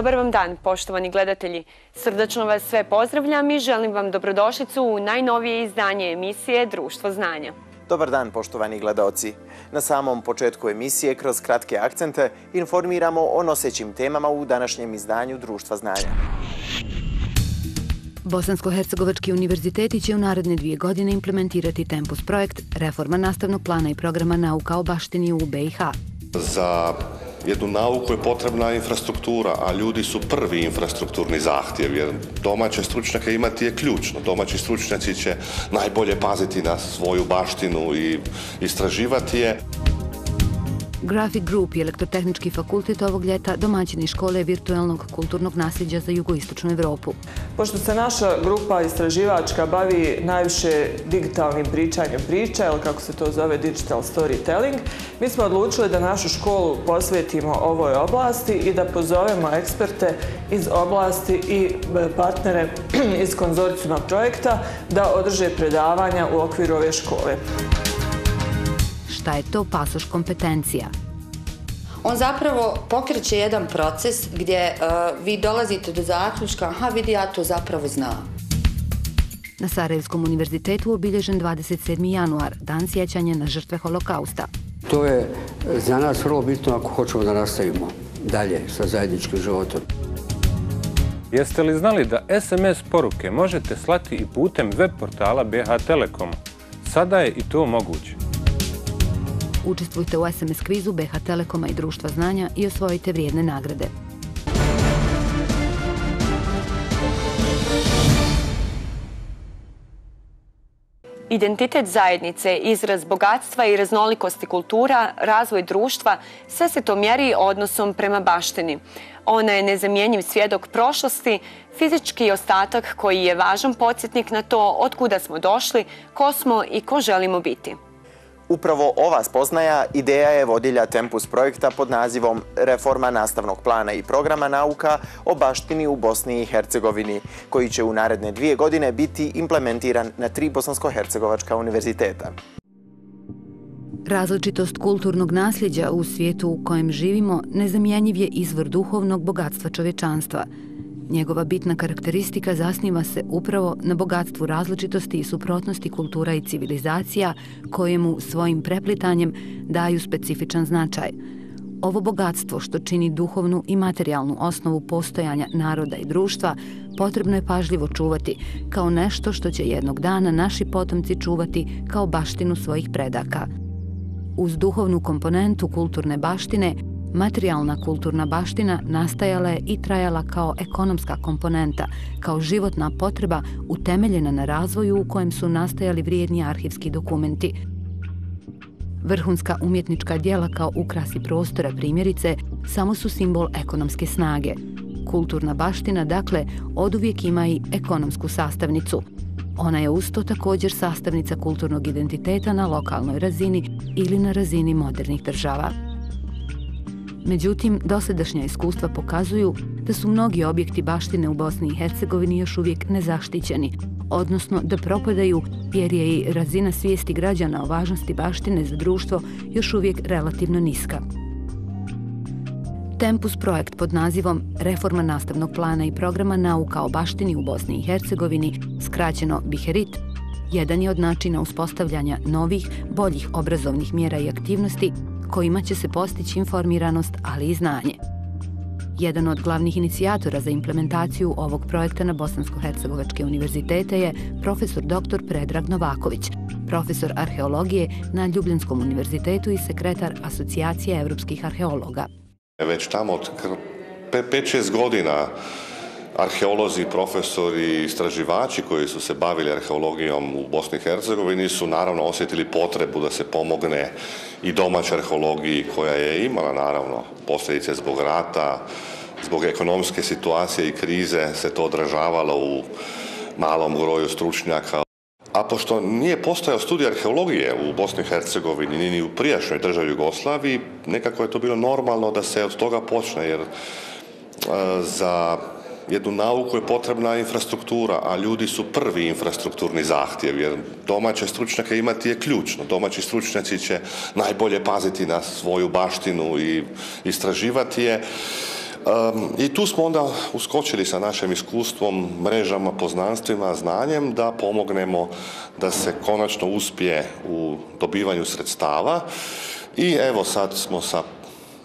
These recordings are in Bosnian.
Dobar vam dan, poštovani gledatelji. Srdačno vas sve pozdravljam i želim vam dobrodošlicu u najnovije izdanje emisije Društvo znanja. Dobar dan, poštovani gledaoci. Na samom početku emisije, kroz kratke akcente, informiramo o nosećim temama u današnjem izdanju Društva znanja. Bosansko-Hercegovački univerziteti će u naredne dvije godine implementirati Tempus projekt reforma nastavnog plana i programa nauka o baštini u BiH. Za jednu nauku je potrebna infrastruktura, a ljudi su prvi infrastrukturni zahtjev, jer domaće stručnjake imati je ključno. Domaći stručnjaci će najbolje paziti na svoju baštinu i istraživati je. Graphic Group i elektrotehnički fakultet ovog ljeta domaćini škole virtualnog kulturnog nasljeđa za jugoistočnu Evropu. Pošto se naša grupa istraživačka bavi najviše digitalnim pričanjem priča, ili kako se to zove digital storytelling, mi smo odlučili da našu školu posvetimo ovoj oblasti i da pozovemo eksperte iz oblasti i e, partnere iz konzorcijuma projekta da održe predavanja u okviru ove škole šta je to pasoš kompetencija. On zapravo pokreće jedan proces gdje uh, vi dolazite do zaključka, aha vidi ja to zapravo znam. Na Sarajevskom univerzitetu obilježen 27. januar, dan sjećanja na žrtve holokausta. To je za nas vrlo bitno ako hoćemo da nastavimo dalje sa zajedničkim životom. Jeste li znali da SMS poruke možete slati i putem web portala BH Telekom? Sada je i to moguće. Učestvujte u SMS kvizu BH Telekoma i Društva znanja i osvojite vrijedne nagrade. Identitet zajednice, izraz bogatstva i raznolikosti kultura, razvoj društva, sve se to mjeri odnosom prema baštini. Ona je nezamjenjiv svjedok prošlosti, fizički ostatak koji je važan podsjetnik na to od kuda smo došli, ko smo i ko želimo biti. Upravo ova spoznaja ideja je vodilja Tempus projekta pod nazivom Reforma nastavnog plana i programa nauka o baštini u Bosni i Hercegovini, koji će u naredne dvije godine biti implementiran na tri bosansko-hercegovačka univerziteta. Različitost kulturnog nasljeđa u svijetu u kojem živimo nezamjenjiv je izvor duhovnog bogatstva čovečanstva – Njegova bitna karakteristika zasniva se upravo na bogatstvu različitosti i suprotnosti kultura i civilizacija kojemu svojim preplitanjem daju specifičan značaj. Ovo bogatstvo što čini duhovnu i materijalnu osnovu postojanja naroda i društva potrebno je pažljivo čuvati kao nešto što će jednog dana naši potomci čuvati kao baštinu svojih predaka. Uz duhovnu komponentu kulturne baštine Materijalna kulturna baština nastajala je i trajala kao ekonomska komponenta, kao životna potreba utemeljena na razvoju u kojem su nastajali vrijedni arhivski dokumenti. Vrhunska umjetnička dijela kao ukrasi prostora primjerice samo su simbol ekonomske snage. Kulturna baština, dakle, oduvijek ima i ekonomsku sastavnicu. Ona je usto također sastavnica kulturnog identiteta na lokalnoj razini ili na razini modernih država. Međutim, dosadašnja iskustva pokazuju da su mnogi objekti baštine u Bosni i Hercegovini još uvijek nezaštićeni, odnosno da propadaju jer je i razina svijesti građana o važnosti baštine za društvo još uvijek relativno niska. Tempus projekt pod nazivom Reforma nastavnog plana i programa nauka o baštini u Bosni i Hercegovini, skraćeno BIHERIT, jedan je od načina uspostavljanja novih, boljih obrazovnih mjera i aktivnosti kojima će se postići informiranost, ali i znanje. Jedan od glavnih inicijatora za implementaciju ovog projekta na Bosansko-Hercegovačke univerzitete je profesor dr. Predrag Novaković, profesor arheologije na Ljubljanskom univerzitetu i sekretar Asocijacije evropskih arheologa. Već tamo od 5-6 godina arheolozi, profesori, istraživači koji su se bavili arheologijom u Bosni i Hercegovini su naravno osjetili potrebu da se pomogne i domaća arheologiji koja je imala naravno posljedice zbog rata, zbog ekonomske situacije i krize se to odražavalo u malom groju stručnjaka. A pošto nije postojao studij arheologije u Bosni i Hercegovini ni u prijašnjoj državi Jugoslaviji, nekako je to bilo normalno da se od toga počne, jer e, za jednu nauku je potrebna infrastruktura, a ljudi su prvi infrastrukturni zahtjev, jer domaće stručnjake imati je ključno. Domaći stručnjaci će najbolje paziti na svoju baštinu i istraživati je. I tu smo onda uskočili sa našim iskustvom, mrežama, poznanstvima, znanjem da pomognemo da se konačno uspije u dobivanju sredstava i evo sad smo sa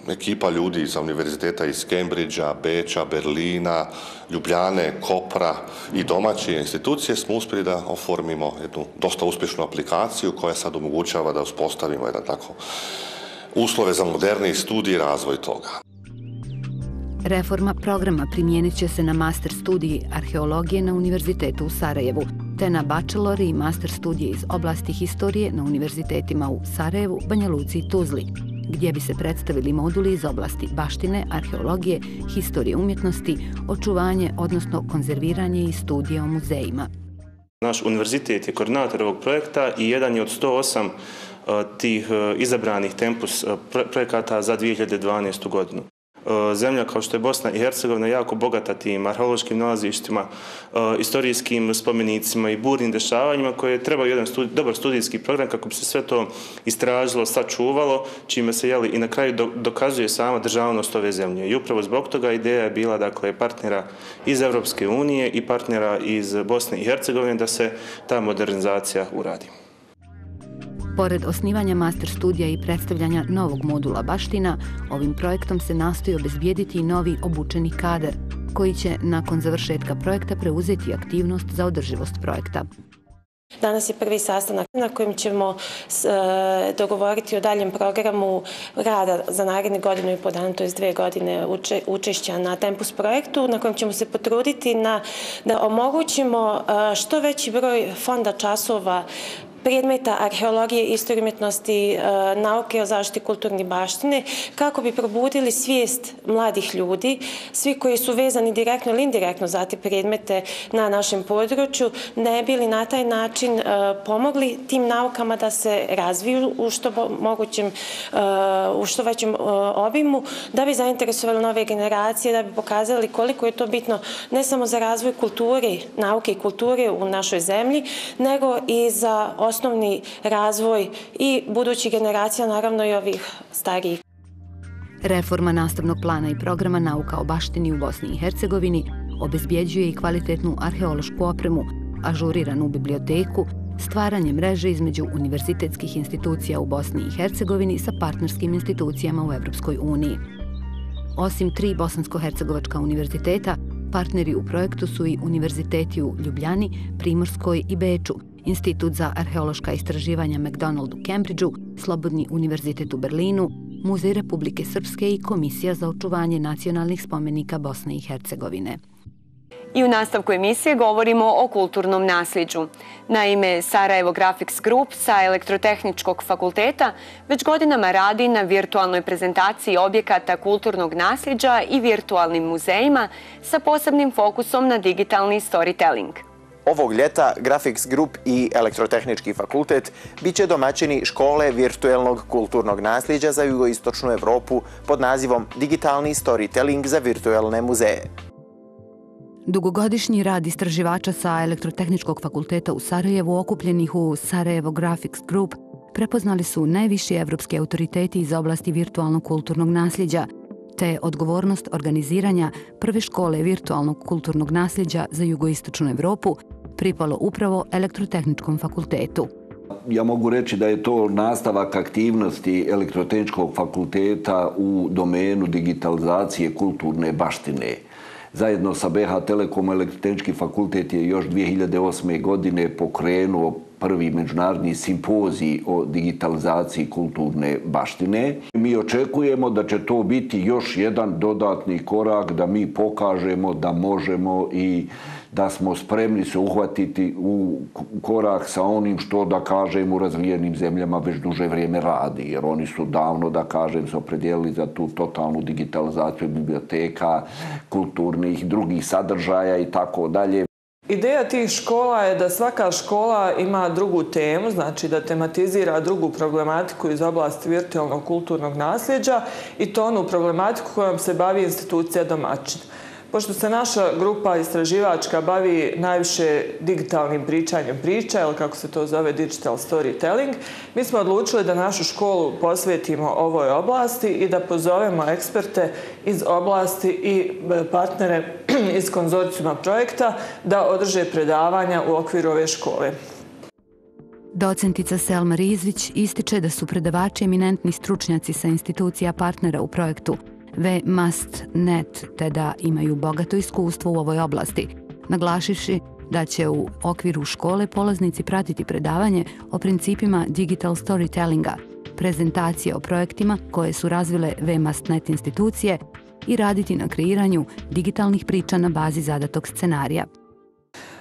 ekipa ljudi iz univerziteta iz Cambridgea, Beča, Berlina, Ljubljane, Kopra i domaće institucije smo uspjeli da oformimo jednu dosta uspješnu aplikaciju koja sad omogućava da uspostavimo jedan tako uslove za moderni studij i razvoj toga. Reforma programa primijenit će se na master studiji arheologije na Univerzitetu u Sarajevu, te na bachelor i master studije iz oblasti historije na univerzitetima u Sarajevu, Banja Luci i Tuzli, gdje bi se predstavili moduli iz oblasti baštine, arheologije, historije umjetnosti, očuvanje, odnosno konzerviranje i studije o muzejima. Naš univerzitet je koordinator ovog projekta i jedan je od 108 eh, tih eh, izabranih tempus eh, projekata za 2012. godinu. Eh, zemlja kao što je Bosna i Hercegovina jako bogata tim arheološkim nalazištima, eh, istorijskim spomenicima i burnim dešavanjima koje treba jedan studi, dobar studijski program kako bi se sve to istražilo, sačuvalo, čime se jeli, i na kraju dokazuje sama državnost ove zemlje. I upravo zbog toga ideja je bila dakle, partnera iz Evropske unije i partnera iz Bosne i Hercegovine da se ta modernizacija uradi. Pored osnivanja master studija i predstavljanja novog modula baština, ovim projektom se nastoji obezbijediti i novi obučeni kader, koji će nakon završetka projekta preuzeti aktivnost za održivost projekta. Danas je prvi sastanak na kojem ćemo e, dogovoriti o daljem programu rada za naredne godinu i po dan, to je dve godine učešća na Tempus projektu, na kojem ćemo se potruditi na, da omogućimo e, što veći broj fonda časova predmeta arheologije, istorije umjetnosti, e, nauke o zaštiti kulturne baštine, kako bi probudili svijest mladih ljudi, svi koji su vezani direktno ili indirektno za te predmete na našem području, ne bili na taj način e, pomogli tim naukama da se razviju u što mogućem, e, u što većem obimu, da bi zainteresovali nove generacije, da bi pokazali koliko je to bitno ne samo za razvoj kulture, nauke i kulture u našoj zemlji, nego i za osnovni razvoj i budućih generacija, naravno i ovih starijih. Reforma nastavnog plana i programa nauka o baštini u Bosni i Hercegovini obezbjeđuje i kvalitetnu arheološku opremu, ažuriranu biblioteku, stvaranje mreže između univerzitetskih institucija u Bosni i Hercegovini sa partnerskim institucijama u Evropskoj uniji. Osim tri bosansko-hercegovačka univerziteta, partneri u projektu su i univerziteti u Ljubljani, Primorskoj i Beču, Institut za arheološka istraživanja McDonald u Cambridgeu, Slobodni univerzitet u Berlinu, Muzej Republike Srpske i Komisija za očuvanje nacionalnih spomenika Bosne i Hercegovine. I u nastavku emisije govorimo o kulturnom nasljeđu. Naime, Sarajevo Graphics Group sa Elektrotehničkog fakulteta već godinama radi na virtualnoj prezentaciji objekata kulturnog nasljeđa i virtualnim muzejima sa posebnim fokusom na digitalni storytelling. Ovog ljeta Graphics Group i Elektrotehnički fakultet bit će domaćini škole virtuelnog kulturnog nasljeđa za jugoistočnu Evropu pod nazivom Digitalni storytelling za virtuelne muzeje. Dugogodišnji rad istraživača sa Elektrotehničkog fakulteta u Sarajevu okupljenih u Sarajevo Graphics Group prepoznali su najviši evropski autoriteti iz oblasti virtualnog kulturnog nasljeđa, te odgovornost organiziranja prve škole virtualnog kulturnog nasljeđa za jugoistočnu Evropu pripalo upravo Elektrotehničkom fakultetu. Ja mogu reći da je to nastavak aktivnosti Elektrotehničkog fakulteta u domenu digitalizacije kulturne baštine. Zajedno sa BH Telekom Elektrotehnički fakultet je još 2008. godine pokrenuo prvi međunarodni simpozij o digitalizaciji kulturne baštine. Mi očekujemo da će to biti još jedan dodatni korak da mi pokažemo da možemo i da smo spremni se uhvatiti u korak sa onim što, da kažem, u razvijenim zemljama već duže vrijeme radi. Jer oni su davno, da kažem, se opredijelili za tu totalnu digitalizaciju biblioteka, kulturnih, drugih sadržaja i tako dalje. Ideja tih škola je da svaka škola ima drugu temu, znači da tematizira drugu problematiku iz oblasti virtualnog kulturnog nasljeđa i to onu problematiku kojom se bavi institucija domaćina. Pošto se naša grupa istraživačka bavi najviše digitalnim pričanjem priča, ili kako se to zove digital storytelling, mi smo odlučili da našu školu posvetimo ovoj oblasti i da pozovemo eksperte iz oblasti i e, partnere iz konzorcijuma projekta da održe predavanja u okviru ove škole. Docentica Selma Rizvić ističe da su predavači eminentni stručnjaci sa institucija partnera u projektu vmast.net, Must Net, te da imaju bogato iskustvo u ovoj oblasti, naglašivši da će u okviru škole polaznici pratiti predavanje o principima digital storytellinga, prezentacije o projektima koje su razvile VMASTNet institucije i raditi na kreiranju digitalnih priča na bazi zadatog scenarija.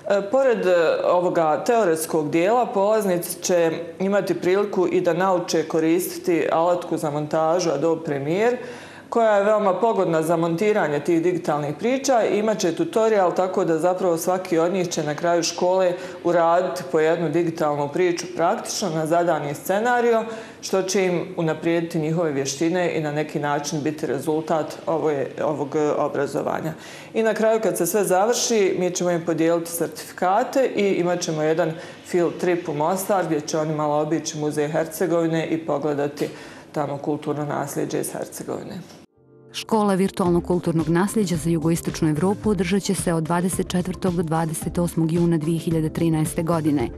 E, pored e, ovoga teoretskog dijela, polaznici će imati priliku i da nauče koristiti alatku za montažu Adobe Premiere, koja je veoma pogodna za montiranje tih digitalnih priča. Imaće tutorial tako da zapravo svaki od njih će na kraju škole uraditi po jednu digitalnu priču praktično na zadani scenario, što će im unaprijediti njihove vještine i na neki način biti rezultat ovog e, obrazovanja. I na kraju kad se sve završi, mi ćemo im podijeliti certifikate i imat ćemo jedan field trip u Mostar gdje će oni malo obići muzej Hercegovine i pogledati tamo kulturno nasljeđe iz Hercegovine. Škola virtualnog kulturnog nasljeđa za jugoistočnu Evropu održat će se od 24. do 28. juna 2013. godine.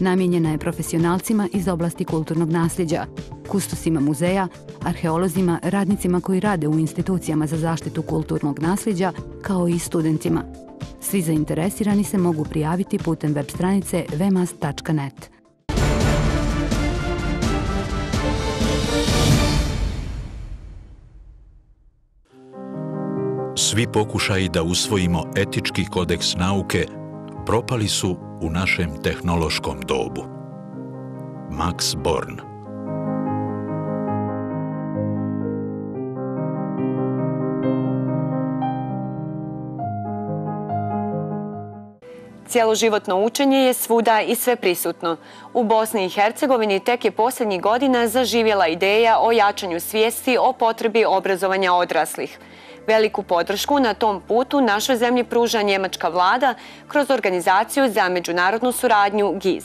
Namjenjena je profesionalcima iz oblasti kulturnog nasljeđa, kustosima muzeja, arheolozima, radnicima koji rade u institucijama za zaštitu kulturnog nasljeđa, kao i studentima. Svi zainteresirani se mogu prijaviti putem web stranice vmas.net. Svi pokušaji da usvojimo etički kodeks nauke propali su u našem tehnološkom dobu. Max Born Cijeloživotno učenje je svuda i sve prisutno. U Bosni i Hercegovini tek je posljednjih godina zaživjela ideja o jačanju svijesti o potrebi obrazovanja odraslih – Veliku podršku na tom putu našoj zemlji pruža njemačka vlada kroz organizaciju za međunarodnu suradnju GIZ.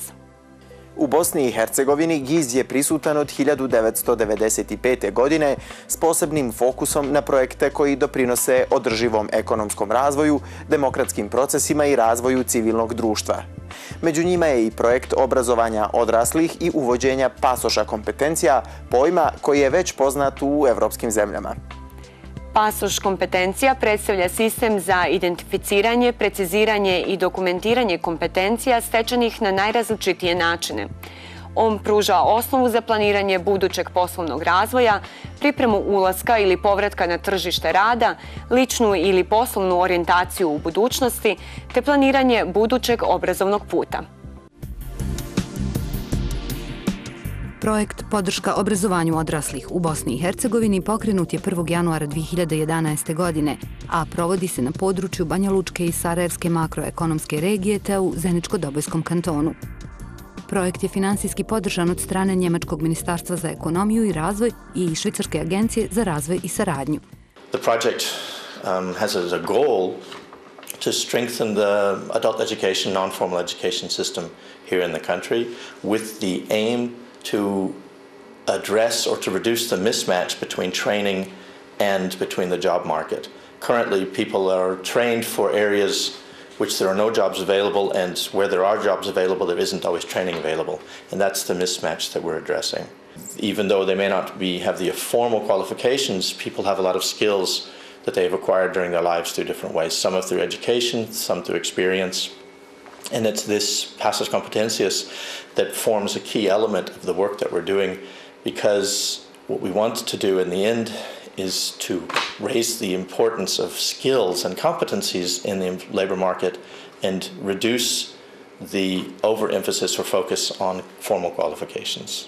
U Bosni i Hercegovini GIZ je prisutan od 1995. godine s posebnim fokusom na projekte koji doprinose održivom ekonomskom razvoju, demokratskim procesima i razvoju civilnog društva. Među njima je i projekt obrazovanja odraslih i uvođenja pasoša kompetencija, pojma koji je već poznat u evropskim zemljama. Pasoš kompetencija predstavlja sistem za identificiranje, preciziranje i dokumentiranje kompetencija stečenih na najrazličitije načine. On pruža osnovu za planiranje budućeg poslovnog razvoja, pripremu ulaska ili povratka na tržište rada, ličnu ili poslovnu orijentaciju u budućnosti, te planiranje budućeg obrazovnog puta. Projekt Podrška obrazovanju odraslih u Bosni i Hercegovini pokrenut je 1. januara 2011. godine, a provodi se na području Banja Lučke i Sarajevske makroekonomske regije te u Zeničko-Dobojskom kantonu. Projekt je finansijski podržan od strane Njemačkog ministarstva za ekonomiju i razvoj i Švicarske agencije za razvoj i saradnju. The project um, has as a goal to strengthen the adult education, non-formal education system here in the country with the aim to address or to reduce the mismatch between training and between the job market. Currently, people are trained for areas which there are no jobs available, and where there are jobs available, there isn't always training available. And that's the mismatch that we're addressing. Even though they may not be, have the formal qualifications, people have a lot of skills that they've acquired during their lives through different ways, some through education, some through experience. And it's this passus competencius that forms a key element of the work that we're doing because what we want to do in the end is to raise the importance of skills and competencies in the labor market and reduce the overemphasis or focus on formal qualifications.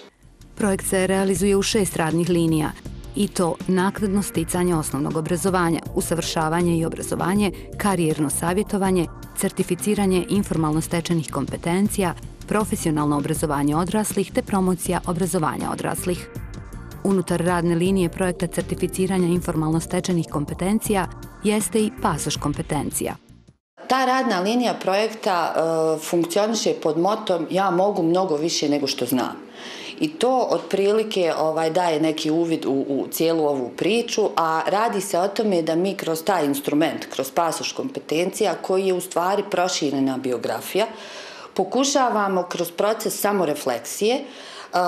Projekt se realizuje u šest radnih linija i to naknadno sticanje osnovnog obrazovanja, usavršavanje i obrazovanje, karijerno savjetovanje, certificiranje informalno stečenih kompetencija, profesionalno obrazovanje odraslih te promocija obrazovanja odraslih. unutar radne linije projekta certificiranja informalno stečenih kompetencija jeste i pasoš kompetencija. Ta radna linija projekta e, funkcioniše pod motom ja mogu mnogo više nego što znam. I to otprilike ovaj, daje neki uvid u, u cijelu ovu priču, a radi se o tome da mi kroz taj instrument, kroz pasoš kompetencija, koji je u stvari proširena biografija, pokušavamo kroz proces samorefleksije uh,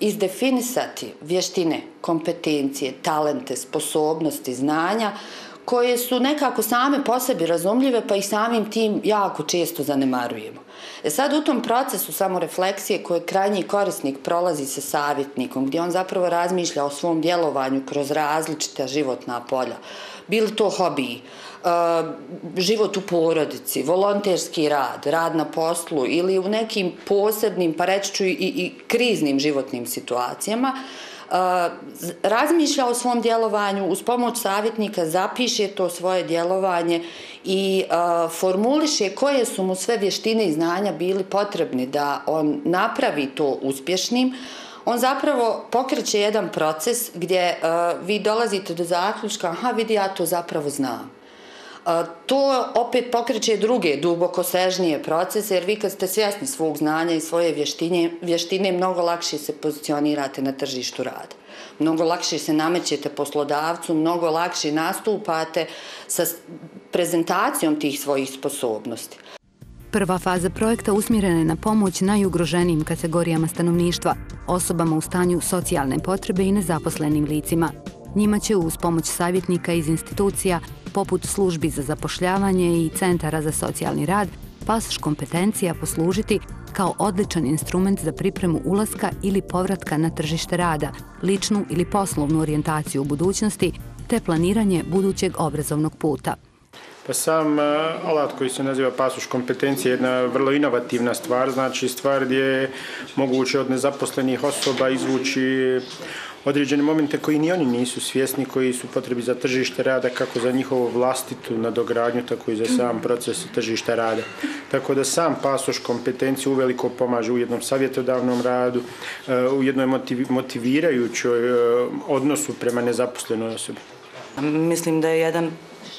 izdefinisati vještine, kompetencije, talente, sposobnosti, znanja, koje su nekako same po sebi razumljive, pa i samim tim jako često zanemarujemo. E sad u tom procesu samorefleksije koje krajnji korisnik prolazi sa savjetnikom, gdje on zapravo razmišlja o svom djelovanju kroz različita životna polja, bili to hobiji, e, život u porodici, volonterski rad, rad na poslu ili u nekim posebnim, pa reći ću i, i kriznim životnim situacijama, Eh, razmišlja o svom djelovanju, uz pomoć savjetnika zapiše to svoje djelovanje i eh, formuliše koje su mu sve vještine i znanja bili potrebni da on napravi to uspješnim, on zapravo pokreće jedan proces gdje eh, vi dolazite do zaključka, aha vidi ja to zapravo znam. To opet pokreće druge duboko sežnije procese, jer vi kad ste svjesni svog znanja i svoje vještine, vještine mnogo lakše se pozicionirate na tržištu rada. Mnogo lakše se namećete poslodavcu, mnogo lakše nastupate sa prezentacijom tih svojih sposobnosti. Prva faza projekta usmjerena je na pomoć najugroženijim kategorijama stanovništva, osobama u stanju socijalne potrebe i nezaposlenim licima. Njima će uz pomoć savjetnika iz institucija poput službi za zapošljavanje i centara za socijalni rad, pasoš kompetencija poslužiti kao odličan instrument za pripremu ulaska ili povratka na tržište rada, ličnu ili poslovnu orijentaciju u budućnosti, te planiranje budućeg obrazovnog puta. Pa sam e, alat koji se naziva pasoš kompetencije je jedna vrlo inovativna stvar, znači stvar gdje je moguće od nezaposlenih osoba izvući određene momente koji ni oni nisu svjesni, koji su potrebi za tržište rada, kako za njihovu vlastitu nadogradnju, tako i za sam proces tržišta rada. Tako da sam pasoš kompetenciju uveliko pomaže u jednom savjetodavnom radu, eh, u jednoj motivirajućoj eh, odnosu prema nezaposlenoj osobi. Mislim da je jedan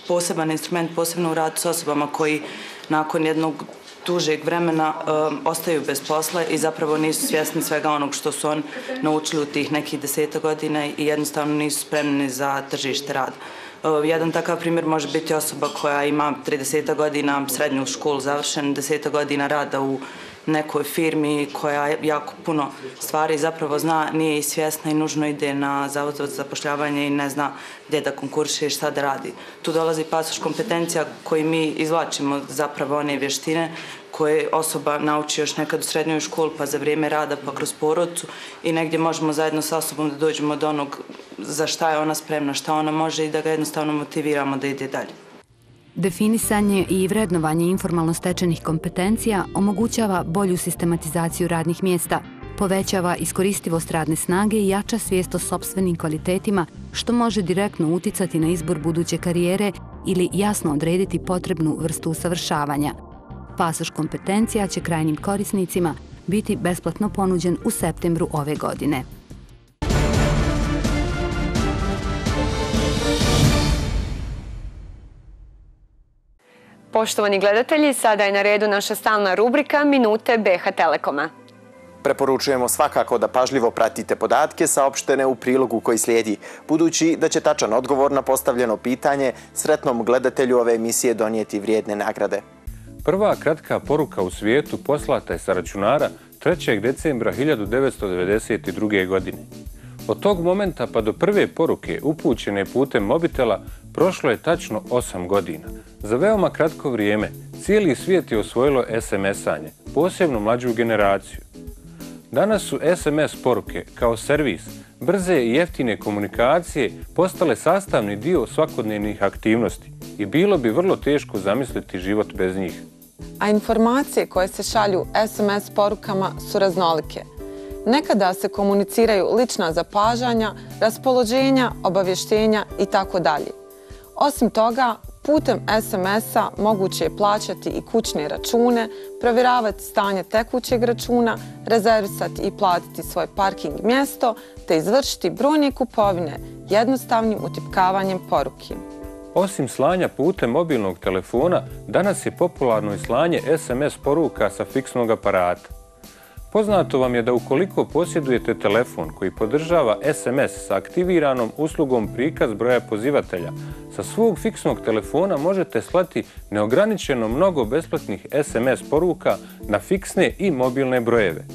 poseban instrument, posebno u radu s osobama koji nakon jednog dužeg vremena um, ostaju bez posla i zapravo nisu svjesni svega onog što su on naučili u tih nekih deseta godina i jednostavno nisu spremni za tržište rada. Jedan takav primjer može biti osoba koja ima 30 godina srednju školu završen, 10 godina rada u nekoj firmi koja jako puno stvari zapravo zna, nije i svjesna i nužno ide na zavod za zapošljavanje i ne zna gdje da konkurše i šta da radi. Tu dolazi pasoš kompetencija koji mi izvlačimo zapravo one vještine koje osoba nauči još nekad u srednjoj školi, pa za vrijeme rada, pa kroz porodcu i negdje možemo zajedno sa osobom da dođemo do onog za šta je ona spremna, šta ona može i da ga jednostavno motiviramo da ide dalje. Definisanje i vrednovanje informalno stečenih kompetencija omogućava bolju sistematizaciju radnih mjesta, povećava iskoristivost radne snage i jača svijest o sobstvenim kvalitetima, što može direktno uticati na izbor buduće karijere ili jasno odrediti potrebnu vrstu usavršavanja. Pasoš kompetencija će krajnim korisnicima biti besplatno ponuđen u septembru ove godine. Poštovani gledatelji, sada je na redu naša stalna rubrika Minute BH Telekoma. Preporučujemo svakako da pažljivo pratite podatke saopštene u prilogu koji slijedi, budući da će tačan odgovor na postavljeno pitanje sretnom gledatelju ove emisije donijeti vrijedne nagrade. Prva kratka poruka u svijetu poslata je sa računara 3. decembra 1992. godine. Od tog momenta pa do prve poruke upućene putem mobitela prošlo je tačno 8 godina. Za veoma kratko vrijeme cijeli svijet je osvojilo SMS-anje, posebno mlađu generaciju. Danas su SMS poruke kao servis brze i jeftine komunikacije postale sastavni dio svakodnevnih aktivnosti i bilo bi vrlo teško zamisliti život bez njih. A informacije koje se šalju SMS porukama su raznolike. Nekada se komuniciraju lična zapažanja, raspoloženja, obavještenja i tako dalje. Osim toga, Putem SMS-a moguće je plaćati i kućne račune, provjeravati stanje tekućeg računa, rezervisati i platiti svoj parking mjesto, te izvršiti brojne kupovine jednostavnim utipkavanjem poruke. Osim slanja putem mobilnog telefona, danas je popularno i slanje SMS poruka sa fiksnog aparata. Poznato vam je da ukoliko posjedujete telefon koji podržava SMS sa aktiviranom uslugom prikaz broja pozivatelja, sa svog fiksnog telefona možete slati neograničeno mnogo besplatnih SMS poruka na fiksne i mobilne brojeve.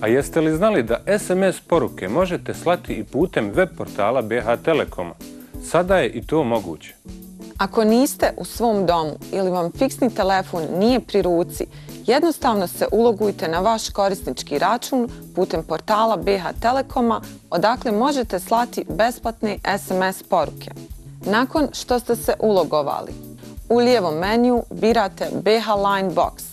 A jeste li znali da SMS poruke možete slati i putem web portala BH Telekoma? Sada je i to moguće. Ako niste u svom domu ili vam fiksni telefon nije pri ruci, jednostavno se ulogujte na vaš korisnički račun putem portala BH Telekoma odakle možete slati besplatne SMS poruke. Nakon što ste se ulogovali, u lijevom meniju birate BH Line Box.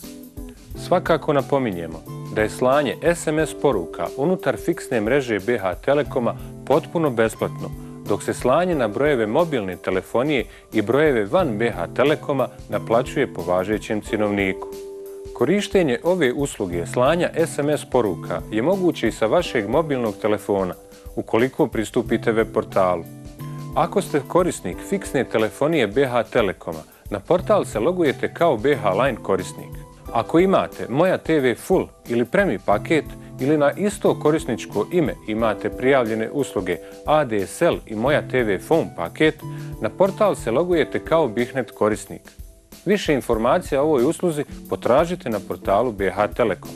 Svakako napominjemo da je slanje SMS poruka unutar fiksne mreže BH Telekoma potpuno besplatno, dok se slanje na brojeve mobilne telefonije i brojeve van BH Telekoma naplaćuje po važećem cinovniku. Korištenje ove usluge slanja SMS poruka je moguće i sa vašeg mobilnog telefona, ukoliko pristupite web portalu. Ako ste korisnik fiksne telefonije BH Telekoma, na portal se logujete kao BH Line korisnik. Ako imate Moja TV Full ili Premi paket ili na isto korisničko ime imate prijavljene usluge ADSL i Moja TV Phone paket, na portal se logujete kao Bihnet korisnik. Više informacija o ovoj usluzi potražite na portalu BH Telekom.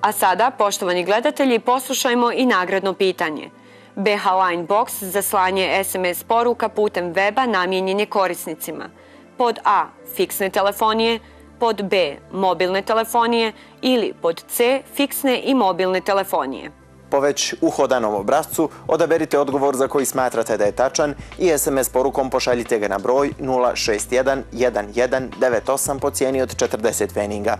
A sada, poštovani gledatelji, poslušajmo i nagradno pitanje. BH Line Box za slanje SMS poruka putem weba namjenjen je korisnicima. Pod A. Fiksne telefonije, pod B. Mobilne telefonije ili pod C. Fiksne i mobilne telefonije. Po već uhodanom obrazcu odaberite odgovor za koji smatrate da je tačan i SMS porukom pošaljite ga na broj 061 1198 po cijeni od 40 feninga.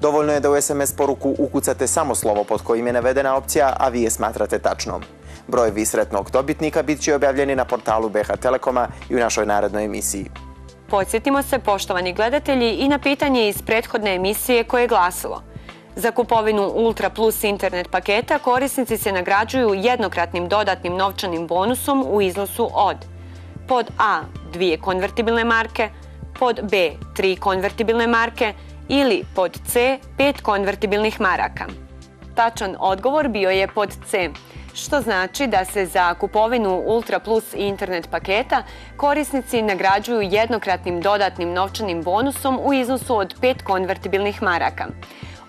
Dovoljno je da u SMS poruku ukucate samo slovo pod kojim je navedena opcija, a vi je smatrate tačnom. Broj visretnog dobitnika bit će objavljeni na portalu BH Telekoma i u našoj narednoj emisiji. Podsjetimo se, poštovani gledatelji, i na pitanje iz prethodne emisije koje je glasilo. Za kupovinu Ultra Plus internet paketa korisnici se nagrađuju jednokratnim dodatnim novčanim bonusom u iznosu od pod A. dvije konvertibilne marke, pod B. tri konvertibilne marke ili pod C. pet konvertibilnih maraka. Tačan odgovor bio je pod C što znači da se za kupovinu Ultra Plus internet paketa korisnici nagrađuju jednokratnim dodatnim novčanim bonusom u iznosu od 5 konvertibilnih maraka.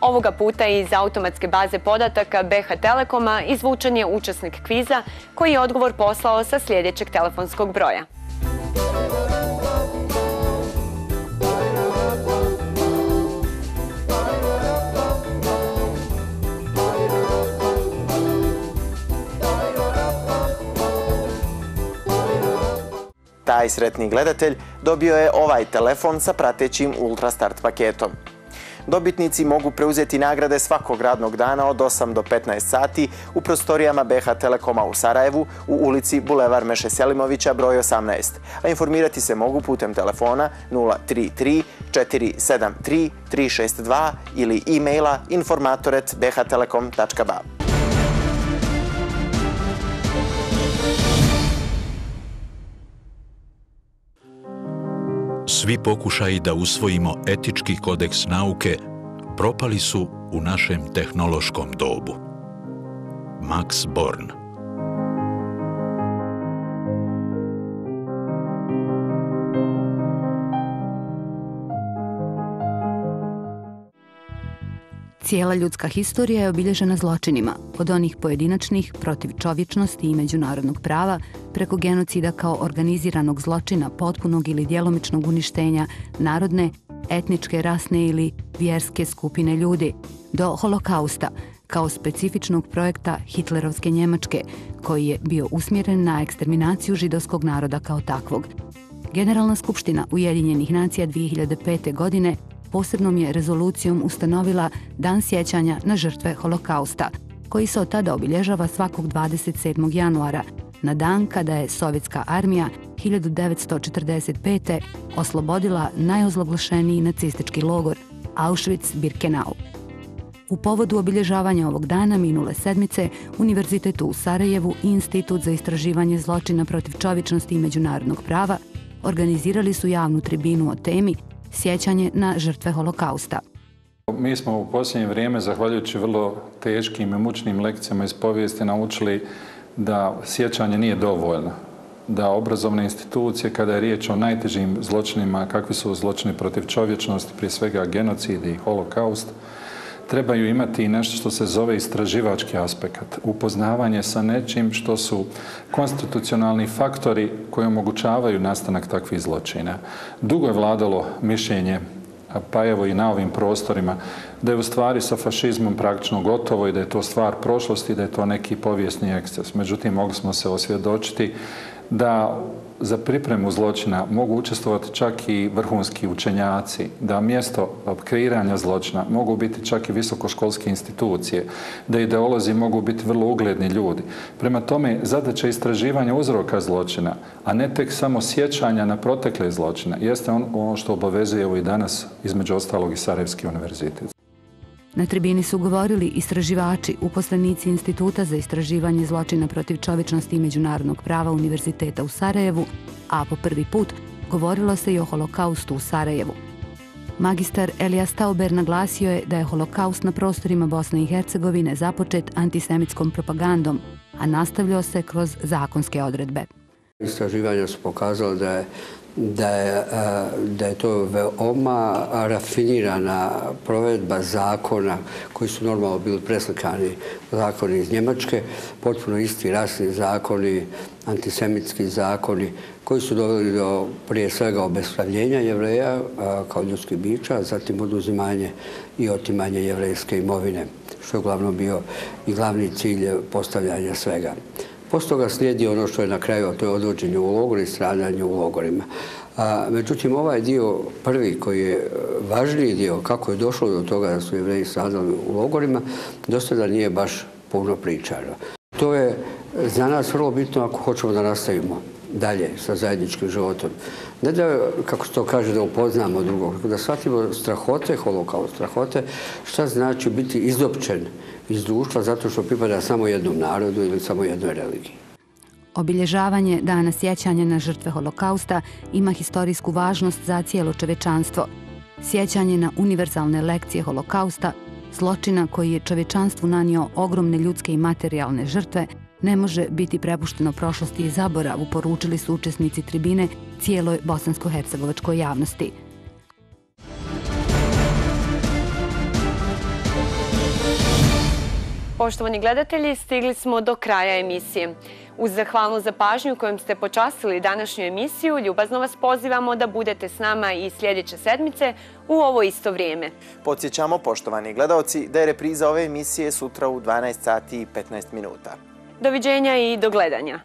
Ovoga puta iz automatske baze podataka BH Telekoma izvučen je učesnik kviza koji je odgovor poslao sa sljedećeg telefonskog broja. Taj sretni gledatelj dobio je ovaj telefon sa pratećim Ultrastart paketom. Dobitnici mogu preuzeti nagrade svakog radnog dana od 8 do 15 sati u prostorijama BH Telekoma u Sarajevu u ulici Bulevar Meše Selimovića broj 18, a informirati se mogu putem telefona 033 473 362 ili e-maila informatoret.bhtelekom.ba. Svi pokušaji da usvojimo etički kodeks nauke propali su u našem tehnološkom dobu. Max Born Cijela ljudska historija je obilježena zločinima, od onih pojedinačnih protiv čovječnosti i međunarodnog prava, preko genocida kao organiziranog zločina potpunog ili djelomičnog uništenja narodne, etničke, rasne ili vjerske skupine ljudi, do holokausta, kao specifičnog projekta Hitlerovske Njemačke, koji je bio usmjeren na eksterminaciju židovskog naroda kao takvog. Generalna skupština Ujedinjenih nacija 2005. godine posebnom je rezolucijom ustanovila Dan sjećanja na žrtve holokausta, koji se od tada obilježava svakog 27. januara, na dan kada je sovjetska armija 1945. oslobodila najozloglašeniji nacistički logor Auschwitz-Birkenau. U povodu obilježavanja ovog dana minule sedmice, Univerzitet u Sarajevu i Institut za istraživanje zločina protiv čovičnosti i međunarodnog prava organizirali su javnu tribinu o temi Sjećanje na žrtve holokausta. Mi smo u posljednje vrijeme, zahvaljujući vrlo teškim i mučnim lekcijama iz povijesti, naučili da sjećanje nije dovoljno. Da obrazovne institucije, kada je riječ o najtežim zločinima, kakvi su zločini protiv čovječnosti, prije svega genocid i holokaust, trebaju imati i nešto što se zove istraživački aspekt, upoznavanje sa nečim što su konstitucionalni faktori koji omogućavaju nastanak takvih zločina. Dugo je vladalo mišljenje pa evo i na ovim prostorima, da je u stvari sa fašizmom praktično gotovo i da je to stvar prošlosti, da je to neki povijesni eksces. Međutim, mogli smo se osvjedočiti da za pripremu zločina mogu učestvovati čak i vrhunski učenjaci, da mjesto kreiranja zločina mogu biti čak i visokoškolske institucije, da ideolozi mogu biti vrlo ugledni ljudi. Prema tome, zadaća istraživanja uzroka zločina, a ne tek samo sjećanja na protekle zločine, jeste ono što obavezuje ovo i danas, između ostalog i Sarajevski univerzitet. Na tribini su govorili istraživači, uposlenici Instituta za istraživanje zločina protiv čovečnosti i međunarodnog prava Univerziteta u Sarajevu, a po prvi put govorilo se i o holokaustu u Sarajevu. Magistar Elias Tauber naglasio je da je holokaust na prostorima Bosne i Hercegovine započet antisemitskom propagandom, a nastavljao se kroz zakonske odredbe. Istraživanja su pokazala da je da je, da je to veoma rafinirana provedba zakona koji su normalno bili preslikani zakoni iz Njemačke, potpuno isti rasni zakoni, antisemitski zakoni koji su doveli do prije svega obespravljenja jevreja kao ljudski bića, zatim oduzimanje i otimanje jevrejske imovine, što je uglavnom bio i glavni cilj postavljanja svega. Posto toga slijedi ono što je na kraju, to je odvođenje u logor i stradanje u logorima. A, međutim, ovaj dio prvi koji je e, važniji dio, kako je došlo do toga da su jevreji stradali u logorima, dosta da nije baš puno pričano. To je za nas vrlo bitno ako hoćemo da nastavimo dalje sa zajedničkim životom. Ne da, kako se to kaže, da upoznamo drugog, da shvatimo strahote holokaust, strahote šta znači biti izopćen iz društva zato što pripada samo jednom narodu ili samo jednoj religiji. Obilježavanje dana sjećanja na žrtve holokausta ima historijsku važnost za cijelo čovečanstvo. Sjećanje na univerzalne lekcije holokausta, zločina koji je čovečanstvu nanio ogromne ljudske i materijalne žrtve, ne može biti prepušteno prošlosti i zaboravu, poručili su učesnici tribine cijeloj bosansko-hercegovačkoj javnosti. Poštovani gledatelji, stigli smo do kraja emisije. Uz zahvalnu za pažnju kojom ste počastili današnju emisiju, ljubazno vas pozivamo da budete s nama i sljedeće sedmice u ovo isto vrijeme. Podsjećamo, poštovani gledalci, da je repriza ove emisije sutra u 12 sati i 15 minuta. Doviđenja i do gledanja.